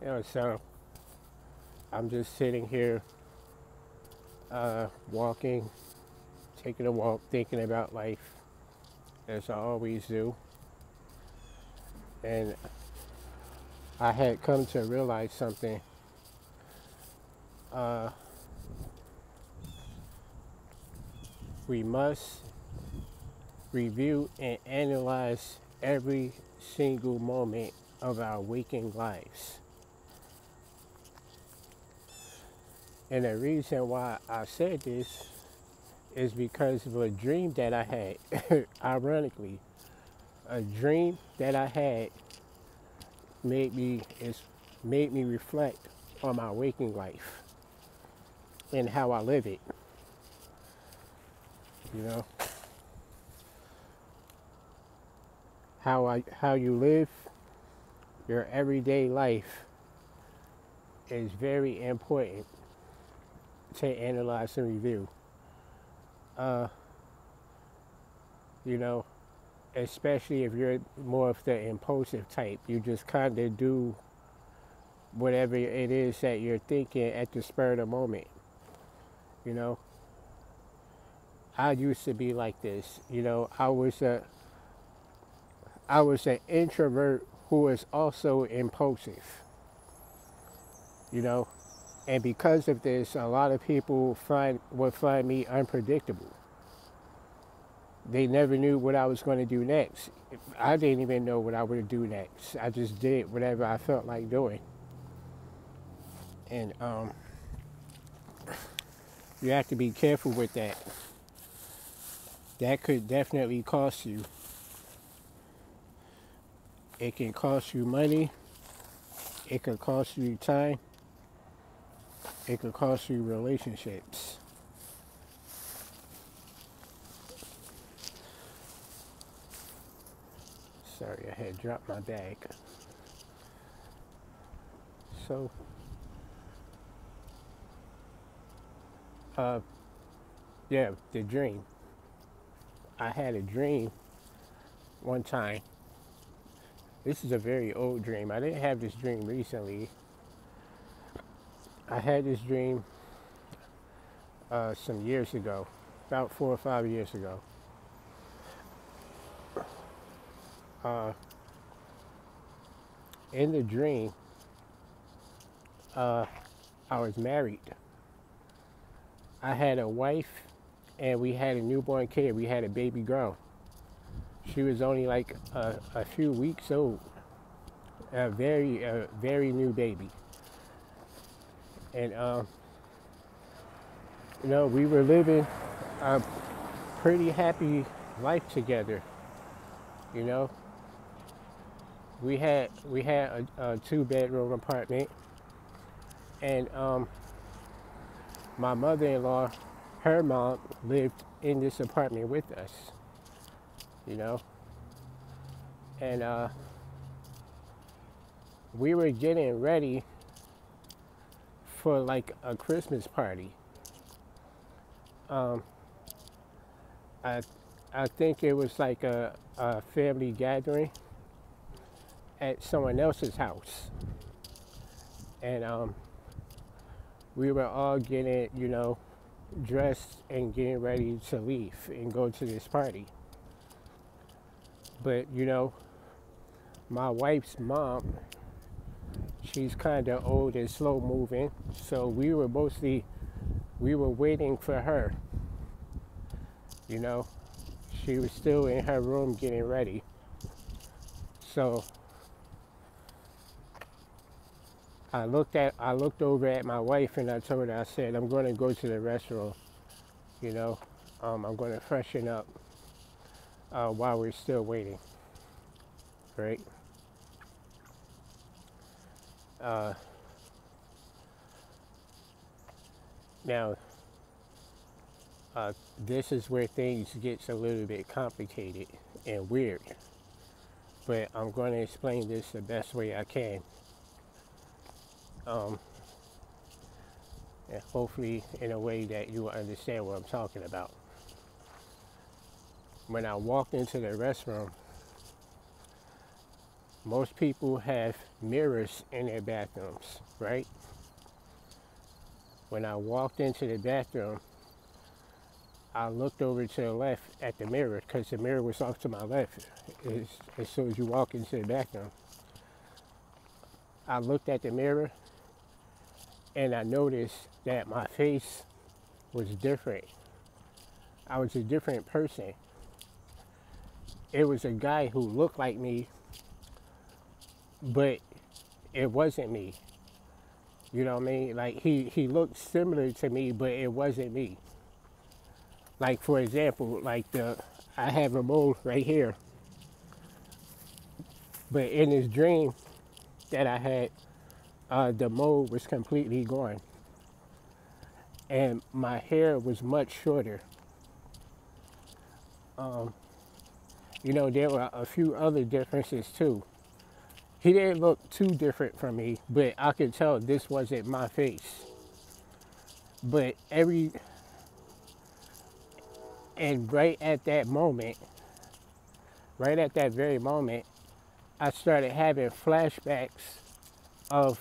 You know, so I'm just sitting here, uh, walking, taking a walk, thinking about life, as I always do. And I had come to realize something. Uh, we must review and analyze every single moment of our waking lives. And the reason why I said this is because of a dream that I had. Ironically, a dream that I had made me is made me reflect on my waking life and how I live it. You know, how I how you live your everyday life is very important to analyze and review. Uh, you know, especially if you're more of the impulsive type, you just kind of do whatever it is that you're thinking at the spur of the moment. You know, I used to be like this. You know, I was a I was an introvert who was also impulsive. You know, and because of this, a lot of people find would find me unpredictable. They never knew what I was going to do next. I didn't even know what I would do next. I just did whatever I felt like doing. And um, you have to be careful with that. That could definitely cost you. It can cost you money. It could cost you time. It could cost you relationships. Sorry, I had dropped my bag. So, uh, yeah, the dream. I had a dream one time. This is a very old dream. I didn't have this dream recently. I had this dream uh, some years ago, about four or five years ago. Uh, in the dream, uh, I was married. I had a wife and we had a newborn kid. We had a baby girl. She was only like a, a few weeks old. A very, a very new baby. And, um, you know, we were living a pretty happy life together. You know, we had we had a, a two bedroom apartment, and um, my mother-in-law her mom lived in this apartment with us, you know. And uh, we were getting ready for like a Christmas party. Um, I, I think it was like a, a family gathering at someone else's house. And um, we were all getting, you know, dressed and getting ready to leave and go to this party. But you know, my wife's mom, she's kind of old and slow moving, so we were mostly we were waiting for her. You know, she was still in her room getting ready. So I looked at I looked over at my wife and I told her I said I'm going to go to the restroom. You know, um, I'm going to freshen up uh, while we're still waiting. Right. Uh, now, uh, this is where things gets a little bit complicated and weird. But I'm going to explain this the best way I can. Um, and hopefully in a way that you will understand what I'm talking about. When I walked into the restroom, most people have mirrors in their bathrooms, right? When I walked into the bathroom, I looked over to the left at the mirror because the mirror was off to my left as, as soon as you walk into the bathroom. I looked at the mirror and I noticed that my face was different. I was a different person. It was a guy who looked like me, but it wasn't me. You know what I mean? Like he, he looked similar to me, but it wasn't me. Like for example, like the I have a mole right here. But in this dream that I had, uh, the mole was completely gone. And my hair was much shorter. Um, you know, there were a few other differences too. He didn't look too different from me, but I could tell this wasn't my face. But every, and right at that moment, right at that very moment, I started having flashbacks of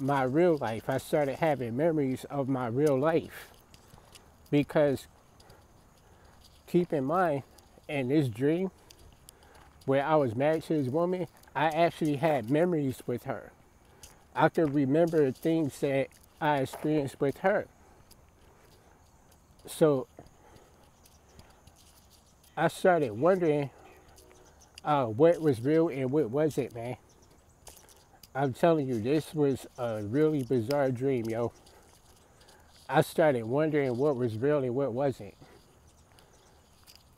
my real life. I started having memories of my real life. Because keep in mind, in this dream, where I was married to this woman, I actually had memories with her. I could remember things that I experienced with her. So I started wondering uh, what was real and what wasn't, man. I'm telling you, this was a really bizarre dream, yo. I started wondering what was real and what wasn't.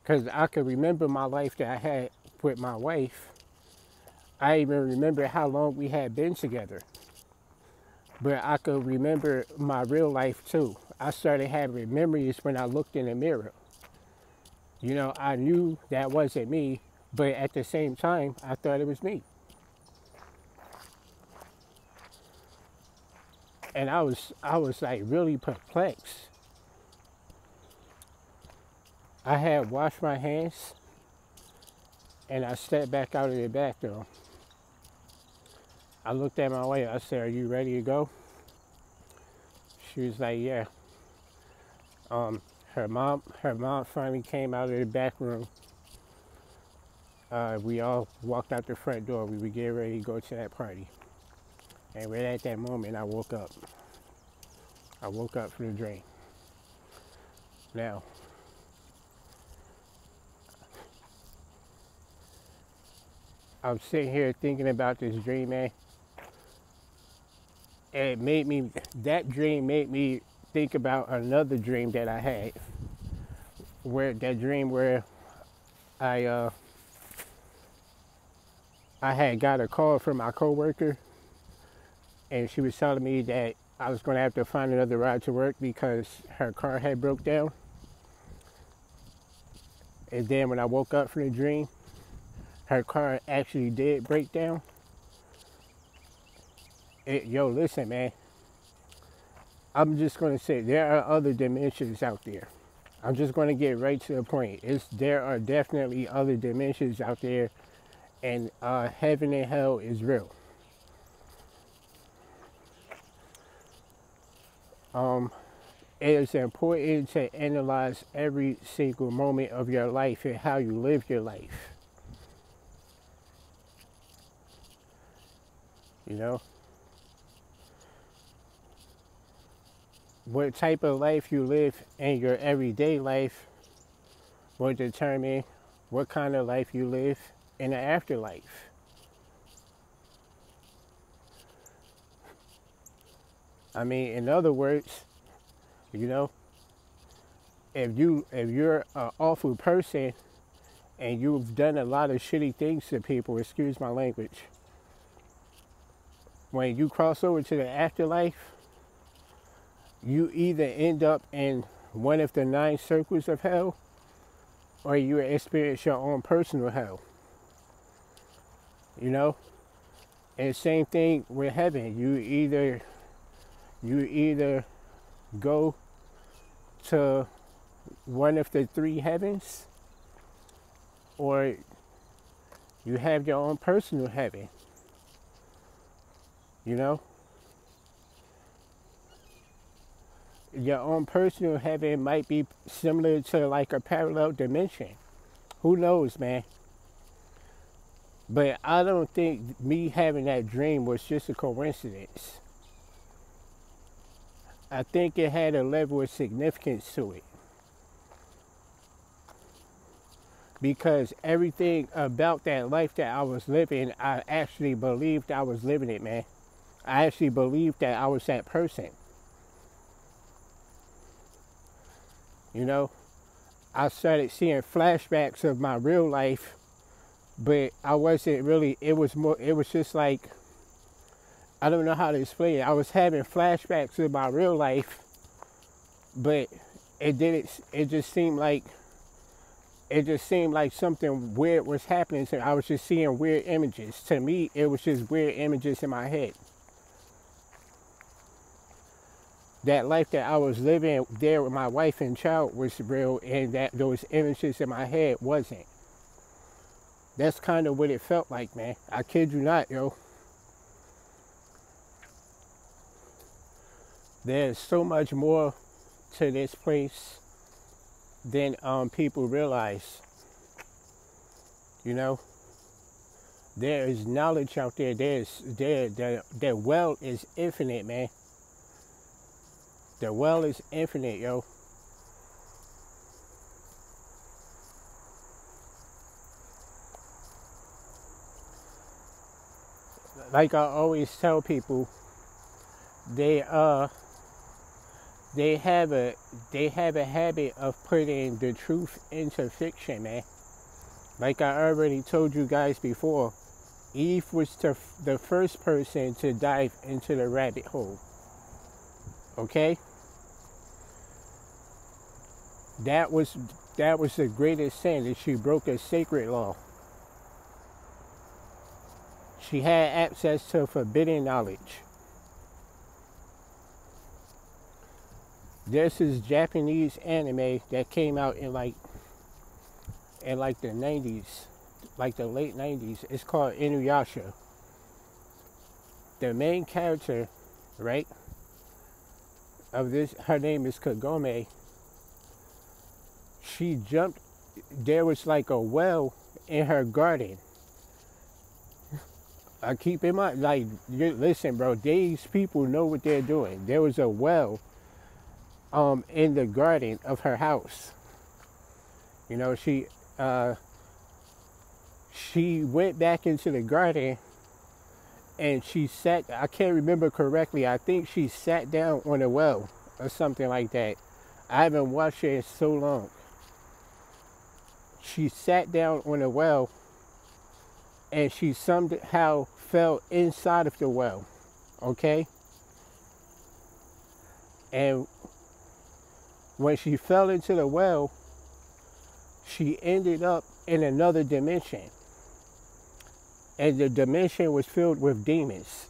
Because I could remember my life that I had with my wife I even remember how long we had been together. But I could remember my real life too. I started having memories when I looked in the mirror. You know, I knew that wasn't me, but at the same time, I thought it was me. And I was I was like really perplexed. I had washed my hands and I stepped back out of the bathroom. I looked at my wife. I said, "Are you ready to go?" She was like, "Yeah." Um, her mom, her mom finally came out of the back room. Uh, we all walked out the front door. We were getting ready to go to that party, and right at that moment, I woke up. I woke up from the dream. Now, I'm sitting here thinking about this dream, man it made me that dream made me think about another dream that I had where that dream where I uh I had got a call from my coworker and she was telling me that I was going to have to find another ride to work because her car had broke down. And then when I woke up from the dream, her car actually did break down yo, listen, man. I'm just going to say there are other dimensions out there. I'm just going to get right to the point. It's there are definitely other dimensions out there, and uh, heaven and hell is real. Um, it is important to analyze every single moment of your life and how you live your life. You know. What type of life you live in your everyday life will determine what kind of life you live in the afterlife. I mean, in other words, you know, if you if you're an awful person and you've done a lot of shitty things to people, excuse my language, when you cross over to the afterlife, you either end up in one of the nine circles of hell or you experience your own personal hell. You know? And same thing with heaven. You either you either go to one of the three heavens or You have your own personal heaven. You know? Your own personal heaven might be similar to like a parallel dimension. Who knows, man? But I don't think me having that dream was just a coincidence. I think it had a level of significance to it. Because everything about that life that I was living, I actually believed I was living it, man. I actually believed that I was that person. You know, I started seeing flashbacks of my real life, but I wasn't really, it was more, it was just like, I don't know how to explain it. I was having flashbacks of my real life, but it didn't, it just seemed like, it just seemed like something weird was happening. So I was just seeing weird images. To me, it was just weird images in my head. That life that I was living there with my wife and child was real, and that those images in my head wasn't. That's kind of what it felt like, man. I kid you not, yo. There's so much more to this place than um, people realize. You know, there is knowledge out there. There's there the the well is infinite, man. The well is infinite, yo. Like I always tell people, they uh they have a they have a habit of putting the truth into fiction, man. Like I already told you guys before, Eve was the, the first person to dive into the rabbit hole. Okay? That was that was the greatest sin that she broke a sacred law. She had access to forbidden knowledge. This is Japanese anime that came out in like in like the 90s, like the late 90s. It's called Inuyasha. The main character, right, of this, her name is Kagome. She jumped, there was like a well in her garden. I keep in mind, like, listen, bro, these people know what they're doing. There was a well um, in the garden of her house. You know, she uh, she went back into the garden and she sat. I can't remember correctly. I think she sat down on a well or something like that. I haven't watched it in so long. She sat down on a well and she somehow fell inside of the well. Okay? And when she fell into the well, she ended up in another dimension. And the dimension was filled with demons.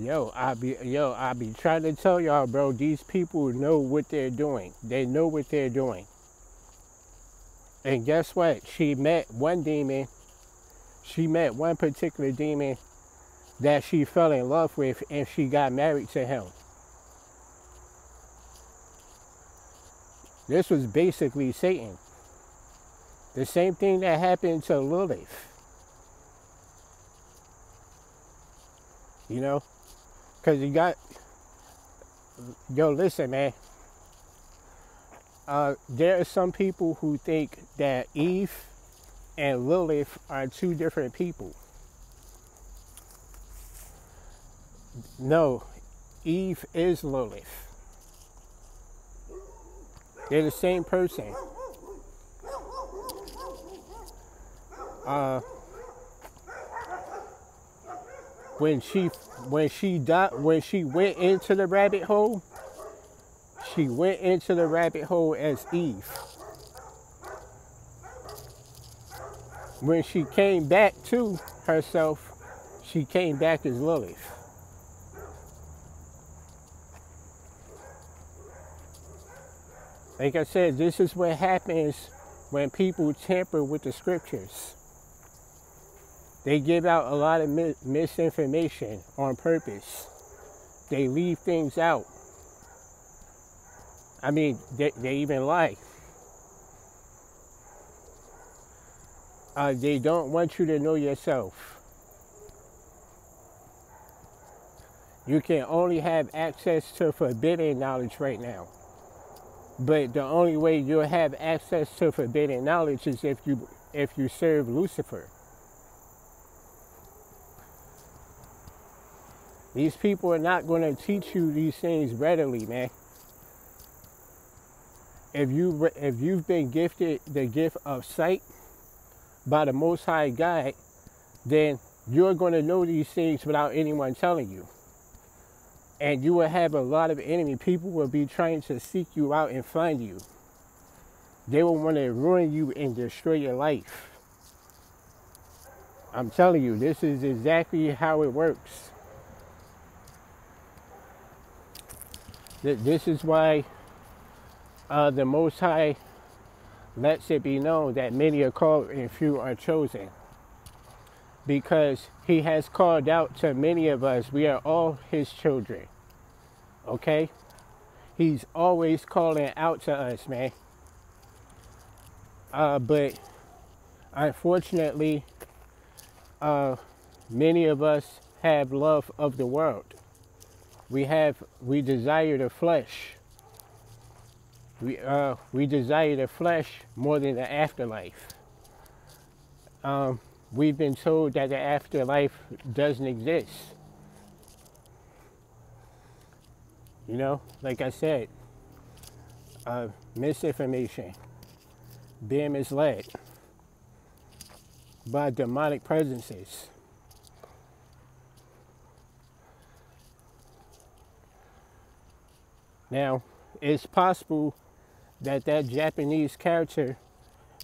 Yo, I be yo, I be trying to tell y'all, bro, these people know what they're doing. They know what they're doing. And guess what? She met one demon. She met one particular demon that she fell in love with and she got married to him. This was basically Satan. The same thing that happened to Lilith. You know? Because you got. Yo, listen, man. Uh, there are some people who think that Eve and Lilith are two different people. No, Eve is Lilith. They're the same person. Uh, when she when she died when she went into the rabbit hole, she went into the rabbit hole as Eve. When she came back to herself, she came back as Lilith. Like I said, this is what happens when people tamper with the scriptures. They give out a lot of misinformation on purpose. They leave things out. I mean, they, they even lie. Uh, they don't want you to know yourself. You can only have access to forbidden knowledge right now. But the only way you'll have access to forbidden knowledge is if you if you serve Lucifer. These people are not going to teach you these things readily, man. If you if you've been gifted the gift of sight by the Most High God, then you're going to know these things without anyone telling you and you will have a lot of enemy. People will be trying to seek you out and find you. They will want to ruin you and destroy your life. I'm telling you, this is exactly how it works. This is why uh, the Most High lets it be known that many are called and few are chosen. Because He has called out to many of us, we are all His children. Okay? He's always calling out to us, man. Uh, but unfortunately, uh, many of us have love of the world. We have, we desire the flesh. We, uh, we desire the flesh more than the afterlife. Um, we've been told that the afterlife doesn't exist. You know, like I said, uh, misinformation, being misled by demonic presences. Now, it's possible that that Japanese character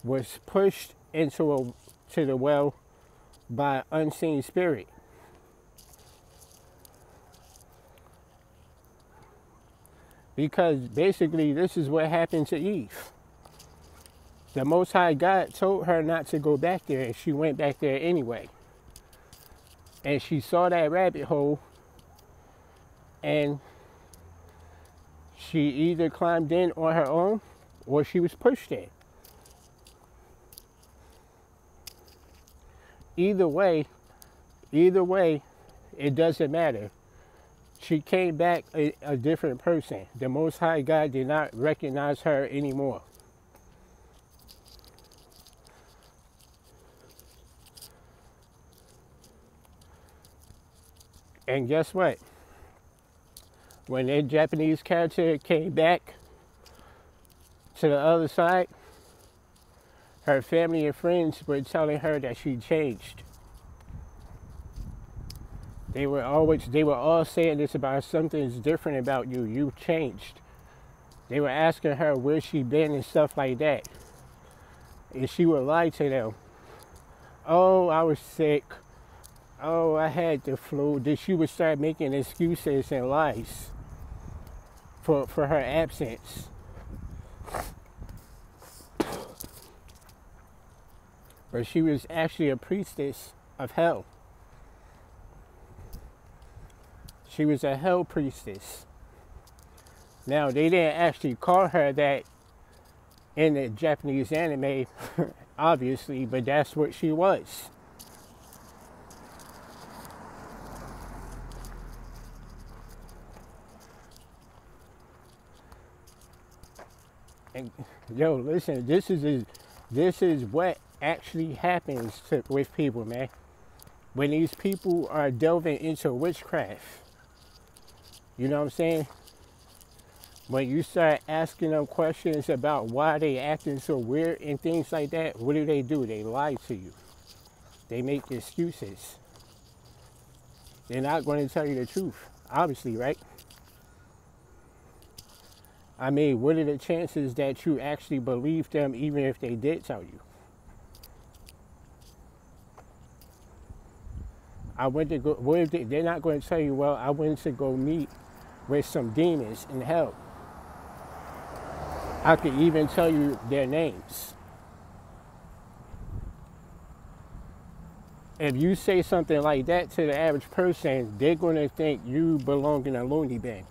was pushed into a to the well by unseen spirit. Because basically, this is what happened to Eve. The Most High God told her not to go back there, and she went back there anyway. And she saw that rabbit hole, and she either climbed in on her own or she was pushed in. Either way, either way, it doesn't matter she came back a, a different person. The Most High God did not recognize her anymore. And guess what? When that Japanese character came back to the other side, her family and friends were telling her that she changed. They were always they were all saying this about something's different about you. You've changed. They were asking her where she been and stuff like that. And she would lie to them. Oh, I was sick. Oh, I had the flu. Then she would start making excuses and lies for for her absence. But she was actually a priestess of hell. She was a hell priestess. Now, they didn't actually call her that in the Japanese anime, obviously, but that's what she was. And yo, listen, this is this is what actually happens to, with people, man. When these people are delving into witchcraft you know what I'm saying? When you start asking them questions about why they acting so weird and things like that, what do they do? They lie to you. They make excuses. They're not going to tell you the truth, obviously, right? I mean, what are the chances that you actually believe them even if they did tell you? I went to go, what if they, they're not going to tell you, well, I went to go meet with some demons in hell. I could even tell you their names. If you say something like that to the average person, they're going to think you belong in a loony bin.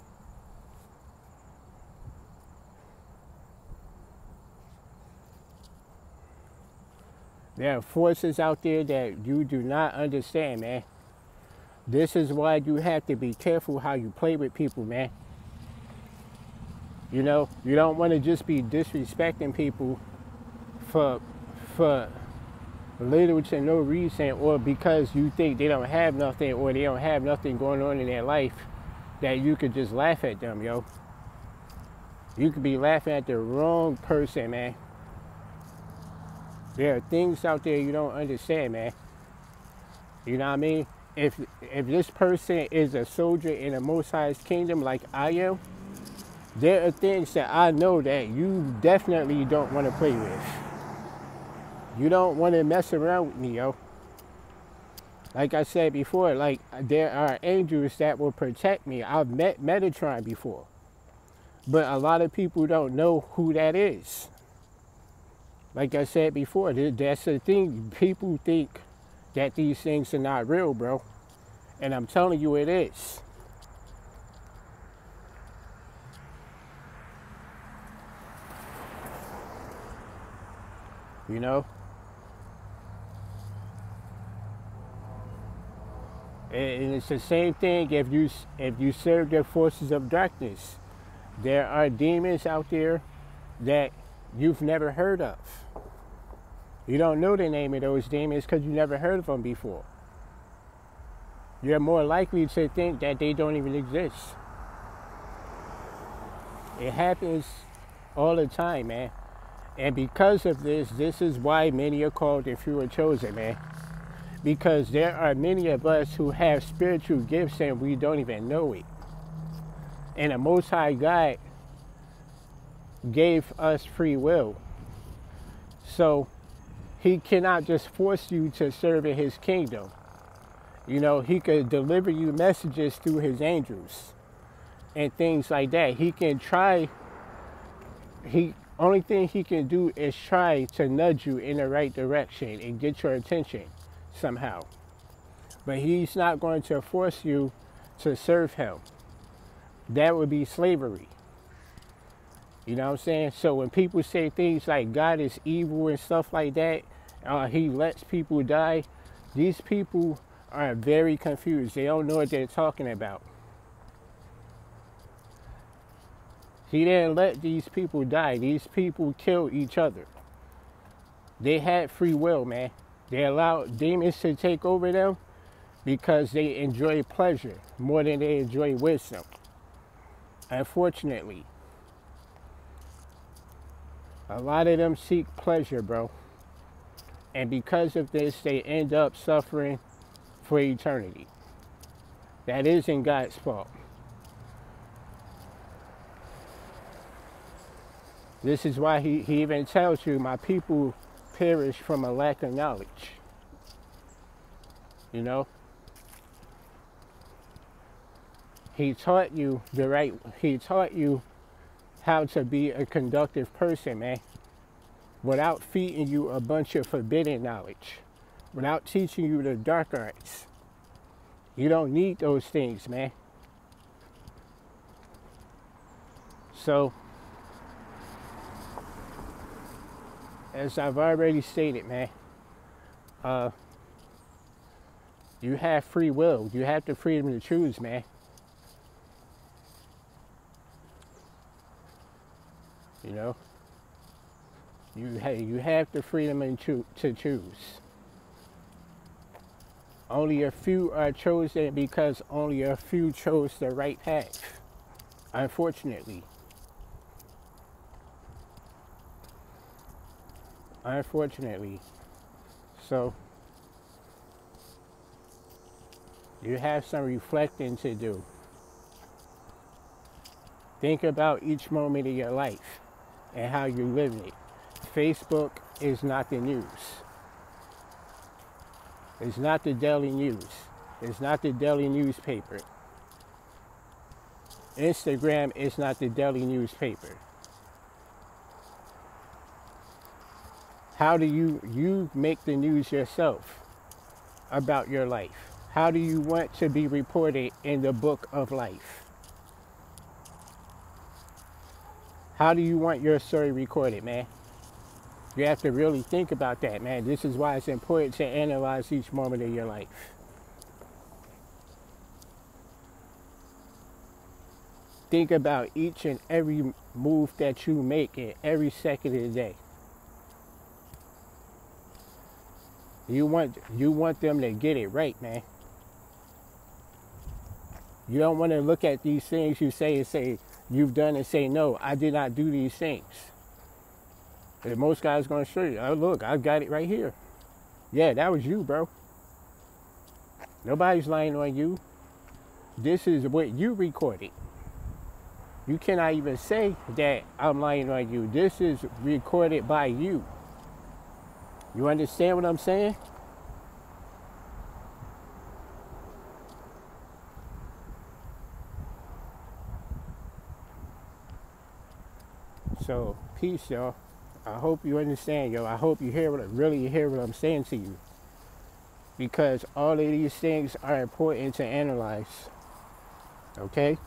There are forces out there that you do not understand, man. This is why you have to be careful how you play with people, man. You know, you don't want to just be disrespecting people for for little to no reason or because you think they don't have nothing or they don't have nothing going on in their life that you could just laugh at them, yo. You could be laughing at the wrong person, man. There are things out there you don't understand, man. You know what I mean? If if this person is a soldier in a Most High's kingdom like I am, there are things that I know that you definitely don't want to play with. You don't want to mess around with me, yo. Like I said before, like there are angels that will protect me. I've met Metatron before. But a lot of people don't know who that is like I said before, that's the thing. People think that these things are not real, bro. And I'm telling you it is. You know? And it's the same thing if you if you serve the forces of darkness. There are demons out there that you've never heard of. You don't know the name of those demons because you never heard of them before. You're more likely to think that they don't even exist. It happens all the time, man. And because of this, this is why many are called and few are chosen, man. Because there are many of us who have spiritual gifts and we don't even know it. And the Most High God gave us free will. So he cannot just force you to serve in his kingdom. You know, he could deliver you messages through his angels and things like that. He can try he only thing he can do is try to nudge you in the right direction and get your attention somehow. But he's not going to force you to serve him. That would be slavery. You know what I'm saying? So when people say things like God is evil and stuff like that, uh, he lets people die. These people are very confused. They don't know what they're talking about. He didn't let these people die. These people kill each other. They had free will, man. They allowed demons to take over them because they enjoy pleasure more than they enjoy wisdom. Unfortunately, a lot of them seek pleasure, bro. And because of this, they end up suffering for eternity. That isn't God's fault. This is why he, he even tells you, My people perish from a lack of knowledge. You know? He taught you the right, he taught you how to be a conductive person, man without feeding you a bunch of forbidden knowledge, without teaching you the dark arts. You don't need those things, man. So, as I've already stated, man, uh, you have free will. You have the freedom to choose, man. You know? You, hey, you have the freedom to, to choose. Only a few are chosen because only a few chose the right path. Unfortunately. Unfortunately. So, you have some reflecting to do. Think about each moment of your life and how you live it. Facebook is not the news. It's not the daily news. It's not the daily newspaper. Instagram is not the daily newspaper. How do you you make the news yourself about your life? How do you want to be reported in the book of life? How do you want your story recorded, man? You have to really think about that, man. This is why it's important to analyze each moment of your life. Think about each and every move that you make in every second of the day. You want you want them to get it right, man. You don't want to look at these things you say and say you've done and say no, I did not do these things. And most guys gonna show you, oh look, I've got it right here. Yeah, that was you, bro. Nobody's lying on you. This is what you recorded. You cannot even say that I'm lying on you. This is recorded by you. You understand what I'm saying? So, peace, y'all. I hope you understand, yo. I hope you hear what I really hear what I'm saying to you. Because all of these things are important to analyze. Okay?